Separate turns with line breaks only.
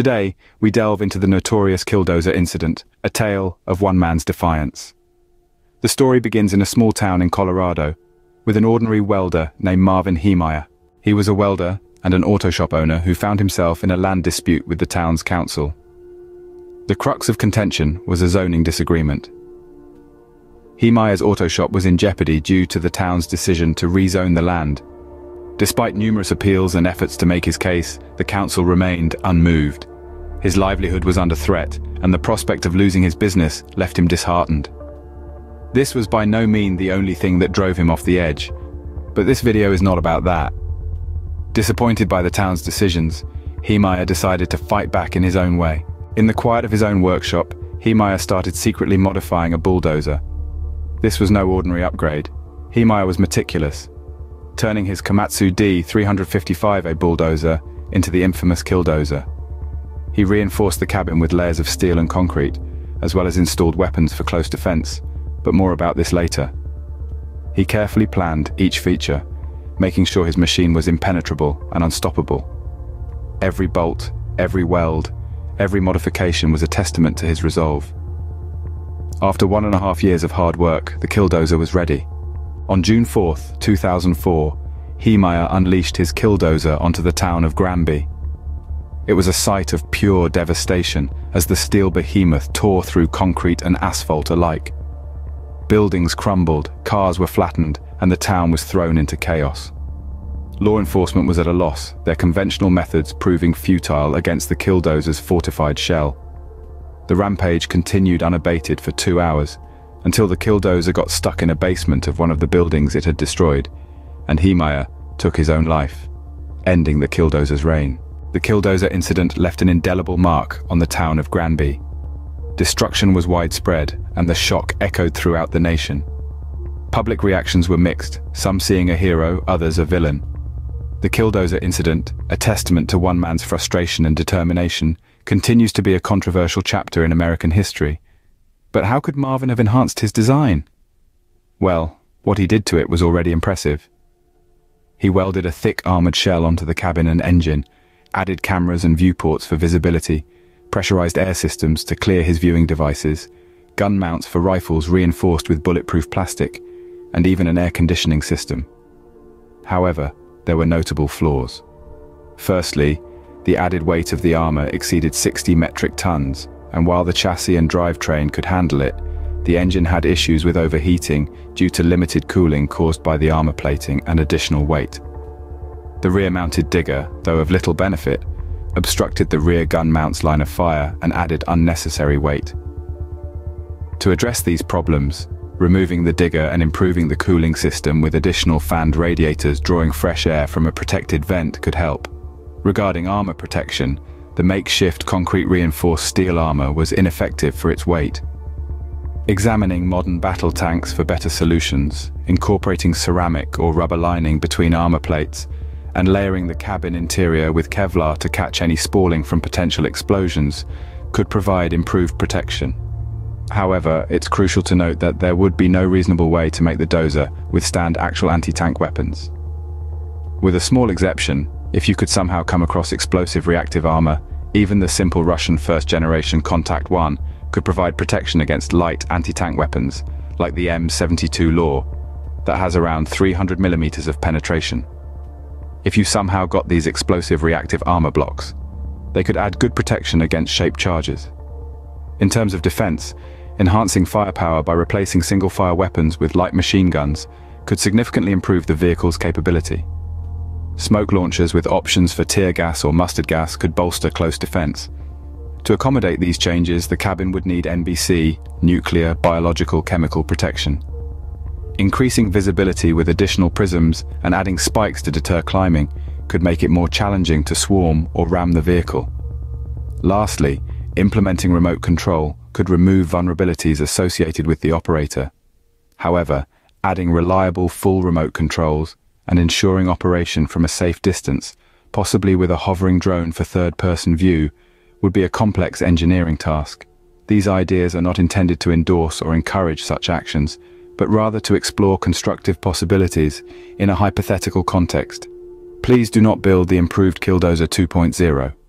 Today, we delve into the notorious Killdozer incident, a tale of one man's defiance. The story begins in a small town in Colorado, with an ordinary welder named Marvin Heemeyer. He was a welder and an auto shop owner who found himself in a land dispute with the town's council. The crux of contention was a zoning disagreement. Heemeyer's auto shop was in jeopardy due to the town's decision to rezone the land. Despite numerous appeals and efforts to make his case, the council remained unmoved. His livelihood was under threat, and the prospect of losing his business left him disheartened. This was by no mean the only thing that drove him off the edge. But this video is not about that. Disappointed by the town's decisions, Heemeyer decided to fight back in his own way. In the quiet of his own workshop, Heemeyer started secretly modifying a bulldozer. This was no ordinary upgrade. Heemeyer was meticulous, turning his Komatsu D355A bulldozer into the infamous Killdozer. He reinforced the cabin with layers of steel and concrete, as well as installed weapons for close defense, but more about this later. He carefully planned each feature, making sure his machine was impenetrable and unstoppable. Every bolt, every weld, every modification was a testament to his resolve. After one and a half years of hard work, the Killdozer was ready. On June 4, 2004, Heemeyer unleashed his Killdozer onto the town of Granby. It was a sight of pure devastation as the steel behemoth tore through concrete and asphalt alike. Buildings crumbled, cars were flattened, and the town was thrown into chaos. Law enforcement was at a loss, their conventional methods proving futile against the Killdozer's fortified shell. The rampage continued unabated for two hours, until the Killdozer got stuck in a basement of one of the buildings it had destroyed, and Heemeyer took his own life, ending the Killdozer's reign. The Killdozer incident left an indelible mark on the town of Granby. Destruction was widespread, and the shock echoed throughout the nation. Public reactions were mixed, some seeing a hero, others a villain. The Killdozer incident, a testament to one man's frustration and determination, continues to be a controversial chapter in American history, but how could Marvin have enhanced his design? Well, what he did to it was already impressive. He welded a thick armored shell onto the cabin and engine, added cameras and viewports for visibility, pressurized air systems to clear his viewing devices, gun mounts for rifles reinforced with bulletproof plastic, and even an air conditioning system. However, there were notable flaws. Firstly, the added weight of the armor exceeded 60 metric tons, and while the chassis and drivetrain could handle it, the engine had issues with overheating due to limited cooling caused by the armor plating and additional weight. The rear-mounted digger, though of little benefit, obstructed the rear gun mount's line of fire and added unnecessary weight. To address these problems, removing the digger and improving the cooling system with additional fanned radiators drawing fresh air from a protected vent could help. Regarding armor protection, the makeshift concrete reinforced steel armor was ineffective for its weight. Examining modern battle tanks for better solutions, incorporating ceramic or rubber lining between armor plates, and layering the cabin interior with Kevlar to catch any spalling from potential explosions could provide improved protection. However, it's crucial to note that there would be no reasonable way to make the Dozer withstand actual anti-tank weapons. With a small exception, if you could somehow come across explosive reactive armor, even the simple Russian first-generation Contact 1 could provide protection against light anti-tank weapons, like the M72 Law, that has around 300 millimeters of penetration. If you somehow got these explosive reactive armor blocks, they could add good protection against shaped charges. In terms of defense, enhancing firepower by replacing single-fire weapons with light machine guns could significantly improve the vehicle's capability. Smoke launchers with options for tear gas or mustard gas could bolster close defense. To accommodate these changes, the cabin would need NBC, nuclear, biological, chemical protection. Increasing visibility with additional prisms and adding spikes to deter climbing could make it more challenging to swarm or ram the vehicle. Lastly, implementing remote control could remove vulnerabilities associated with the operator. However, adding reliable full remote controls and ensuring operation from a safe distance, possibly with a hovering drone for third-person view, would be a complex engineering task. These ideas are not intended to endorse or encourage such actions, but rather to explore constructive possibilities in a hypothetical context. Please do not build the improved Killdozer 2.0.